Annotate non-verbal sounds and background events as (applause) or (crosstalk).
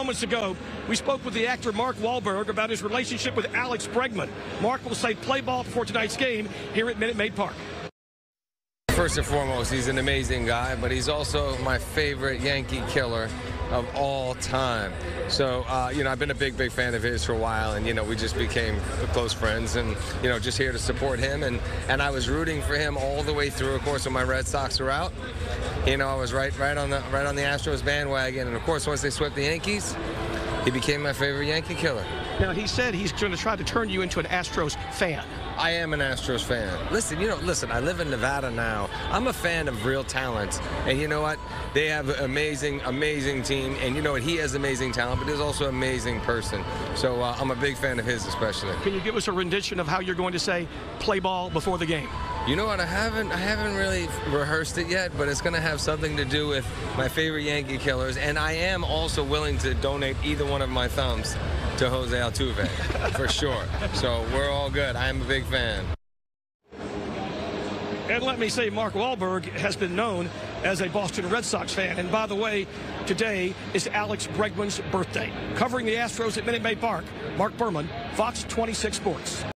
moments ago, we spoke with the actor Mark Wahlberg about his relationship with Alex Bregman. Mark will say play ball before tonight's game here at Minute Maid Park. First and foremost, he's an amazing guy, but he's also my favorite Yankee killer of all time. So, uh, you know, I've been a big, big fan of his for a while, and, you know, we just became close friends and, you know, just here to support him. And, and I was rooting for him all the way through, of course, when my Red Sox were out. You know, I was right, right, on, the, right on the Astros bandwagon. And, of course, once they swept the Yankees, he became my favorite Yankee killer. Now, he said he's going to try to turn you into an Astros fan. I am an Astros fan. Listen, you know, listen, I live in Nevada now. I'm a fan of real talent. And you know what? They have an amazing, amazing team. And you know what? He has amazing talent, but he's also an amazing person. So uh, I'm a big fan of his, especially. Can you give us a rendition of how you're going to say play ball before the game? You know what? I haven't I haven't really rehearsed it yet, but it's going to have something to do with my favorite Yankee killers, and I am also willing to donate either one of my thumbs to Jose Altuve (laughs) for sure. So we're all good. I am a big fan. And let me say, Mark Wahlberg has been known as a Boston Red Sox fan. And by the way, today is Alex Bregman's birthday. Covering the Astros at Minute Maid Park, Mark Berman, Fox 26 Sports.